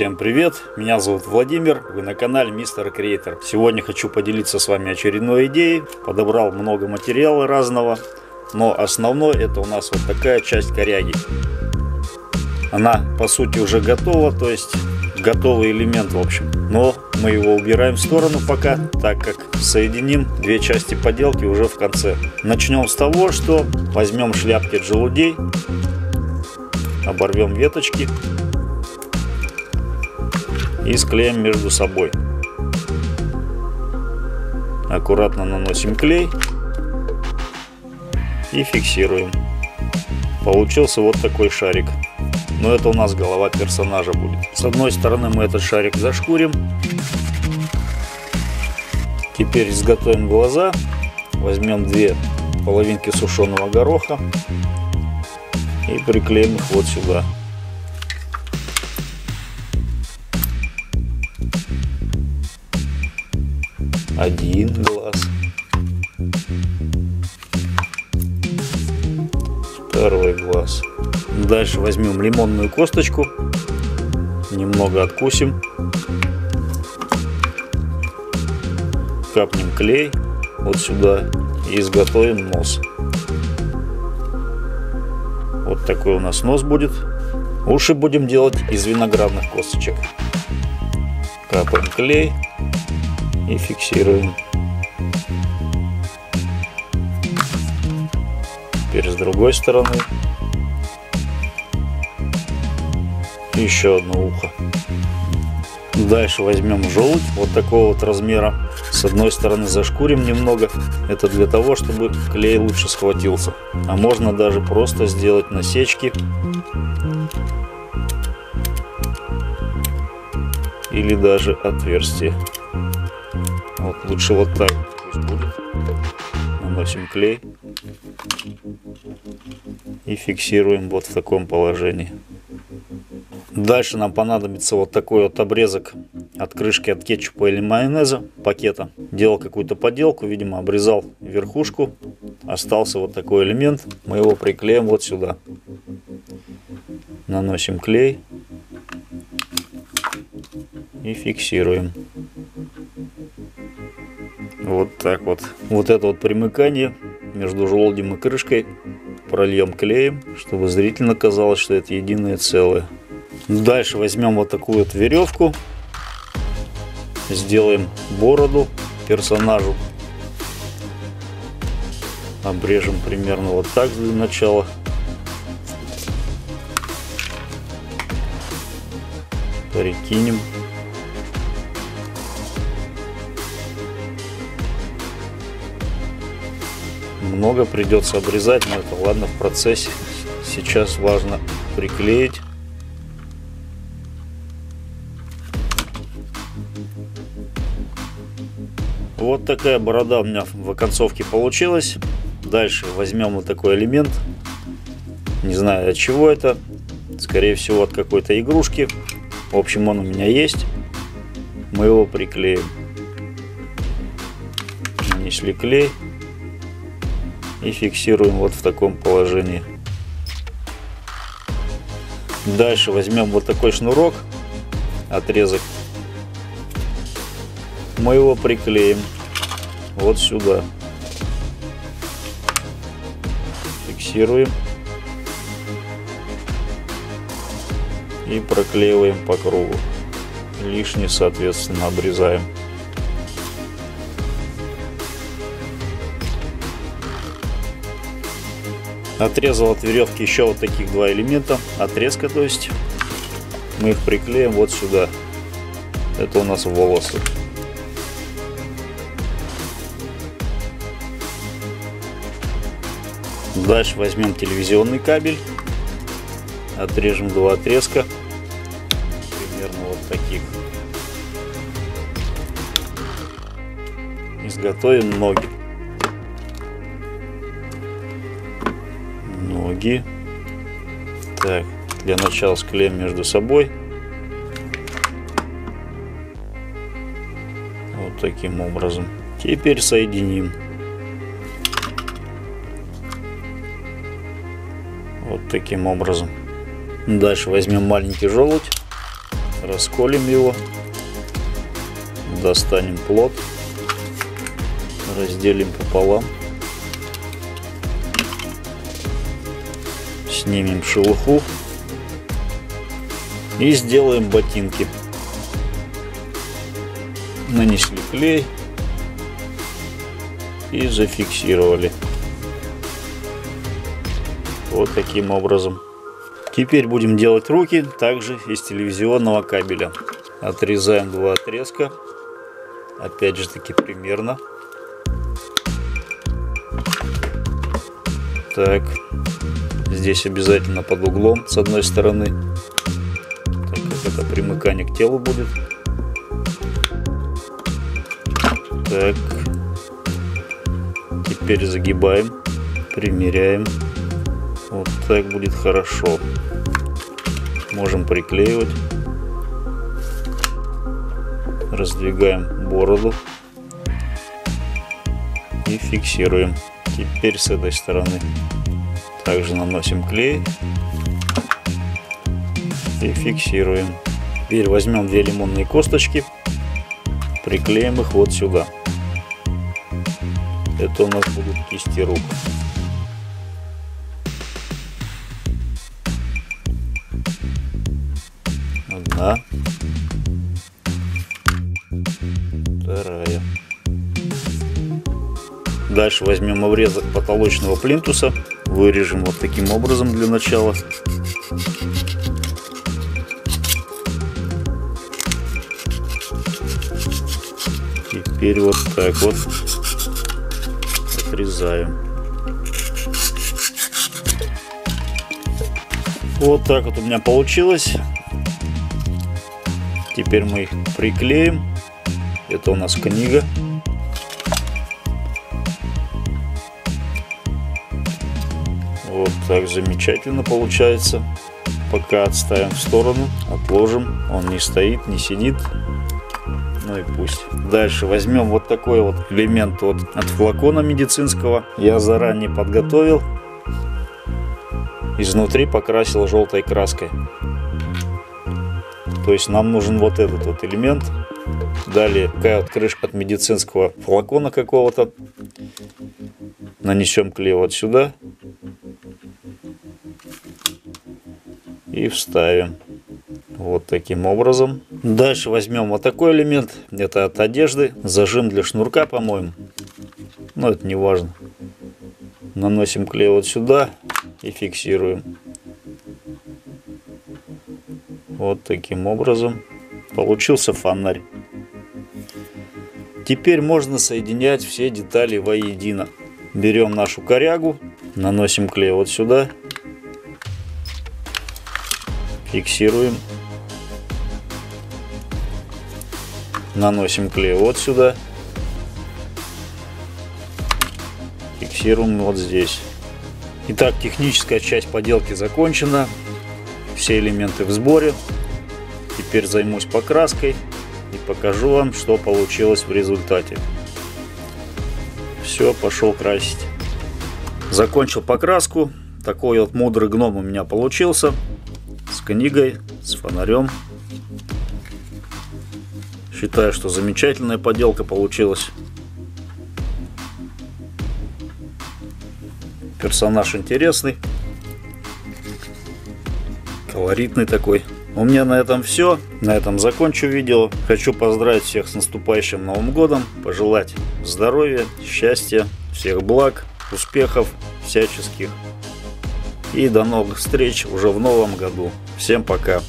Всем привет, меня зовут Владимир, вы на канале Мистер Креатор. Сегодня хочу поделиться с вами очередной идеей. Подобрал много материала разного, но основной это у нас вот такая часть коряги. Она по сути уже готова, то есть готовый элемент в общем. Но мы его убираем в сторону пока, так как соединим две части поделки уже в конце. Начнем с того, что возьмем шляпки желудей, оборвем веточки и склеим между собой. Аккуратно наносим клей и фиксируем. Получился вот такой шарик. Но это у нас голова персонажа будет. С одной стороны мы этот шарик зашкурим. Теперь изготовим глаза. Возьмем две половинки сушеного гороха и приклеим их вот сюда. Один глаз, второй глаз. Дальше возьмем лимонную косточку, немного откусим, капнем клей вот сюда и изготовим нос. Вот такой у нас нос будет. Уши будем делать из виноградных косточек. Капаем клей и фиксируем. Теперь с другой стороны. Еще одно ухо. Дальше возьмем желудь вот такого вот размера. С одной стороны зашкурим немного. Это для того, чтобы клей лучше схватился. А можно даже просто сделать насечки. Или даже отверстие. Лучше вот так пусть будет. Наносим клей и фиксируем вот в таком положении. Дальше нам понадобится вот такой вот обрезок от крышки от кетчупа или майонеза пакета. Делал какую-то поделку, видимо обрезал верхушку. Остался вот такой элемент. Мы его приклеим вот сюда. Наносим клей и фиксируем. Вот так вот. Вот это вот примыкание между желудем и крышкой прольем клеем, чтобы зрительно казалось, что это единое целое. Дальше возьмем вот такую вот веревку, сделаем бороду персонажу, обрежем примерно вот так для начала. Прикинем. Много придется обрезать, но это ладно в процессе. Сейчас важно приклеить. Вот такая борода у меня в оконцовке получилась. Дальше возьмем вот такой элемент. Не знаю от чего это. Скорее всего от какой-то игрушки. В общем он у меня есть. Мы его приклеим. Нанесли клей и фиксируем вот в таком положении. Дальше возьмем вот такой шнурок, отрезок. Мы его приклеим вот сюда. Фиксируем. И проклеиваем по кругу. Лишнее, соответственно, обрезаем. Отрезал от веревки еще вот таких два элемента, отрезка то есть. Мы их приклеим вот сюда. Это у нас волосы. Дальше возьмем телевизионный кабель, отрежем два отрезка, примерно вот таких. Изготовим ноги. Ноги. Так, для начала склеим между собой. Вот таким образом. Теперь соединим. Вот таким образом. Дальше возьмем маленький желудь. Расколем его. Достанем плод. Разделим пополам. Снимем шелуху. И сделаем ботинки. Нанесли клей. И зафиксировали. Вот таким образом. Теперь будем делать руки также из телевизионного кабеля. Отрезаем два отрезка. Опять же таки примерно. Так. Здесь обязательно под углом с одной стороны. Так как это примыкание к телу будет. Так. Теперь загибаем. Примеряем. Вот так будет хорошо. Можем приклеивать. Раздвигаем бороду. И фиксируем. Теперь с этой стороны также наносим клей. И фиксируем. Теперь возьмем две лимонные косточки. Приклеим их вот сюда. Это у нас будут кисти рук. Одна. Вторая. Дальше возьмем обрезок потолочного плинтуса. Вырежем вот таким образом для начала. Теперь вот так вот отрезаем. Вот так вот у меня получилось. Теперь мы их приклеим. Это у нас книга. Вот так замечательно получается. Пока отставим в сторону, отложим. Он не стоит, не сидит. Ну и пусть. Дальше возьмем вот такой вот элемент вот от флакона медицинского. Я заранее подготовил. Изнутри покрасил желтой краской. То есть нам нужен вот этот вот элемент. Далее такая вот крышка от медицинского флакона какого-то. Нанесем клей вот сюда. И вставим. Вот таким образом. Дальше возьмем вот такой элемент. Это от одежды. Зажим для шнурка, по-моему. Но это не важно. Наносим клей вот сюда и фиксируем. Вот таким образом получился фонарь. Теперь можно соединять все детали воедино. Берем нашу корягу, наносим клей вот сюда, фиксируем, наносим клей вот сюда, фиксируем вот здесь. Итак, техническая часть поделки закончена все элементы в сборе. Теперь займусь покраской и покажу вам, что получилось в результате. Все, пошел красить. Закончил покраску. Такой вот мудрый гном у меня получился. Книгой, с фонарем. Считаю, что замечательная поделка получилась. Персонаж интересный колоритный такой. У меня на этом все. На этом закончу видео. Хочу поздравить всех с наступающим Новым Годом. Пожелать здоровья, счастья, всех благ, успехов всяческих. И до новых встреч уже в новом году. Всем пока.